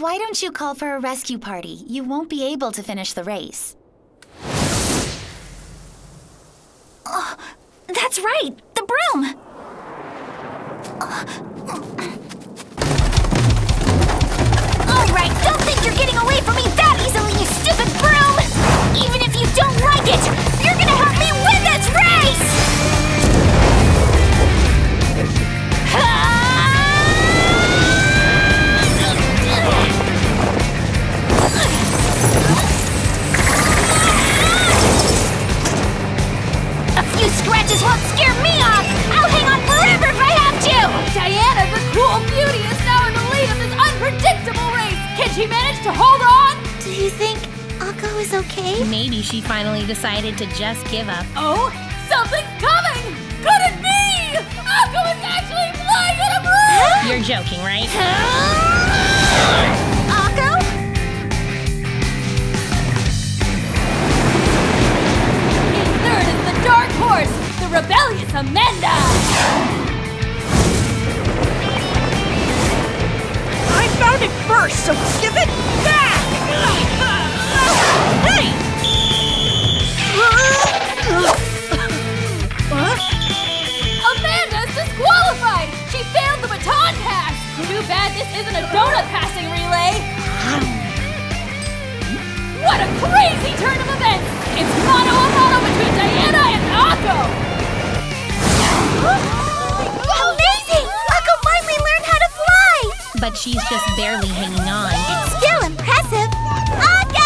Why don't you call for a rescue party? You won't be able to finish the race. Oh, that's right! The broom! Few scratches won't scare me off! I'll hang on forever if I have to! Diana, the cool beauty, is now in the lead of this unpredictable race. Can she manage to hold on? Do you think Akko is okay? Maybe she finally decided to just give up. Oh, something's coming! Could it be? Akko is actually flying on a broom! You're joking, right? Amanda! I found it first, so give it back! Hey! Amanda's disqualified! She failed the baton pass! Too bad this isn't a donut passing relay! What a crazy turn of events! It's mano a but she's just barely hanging on. It's Still impressive!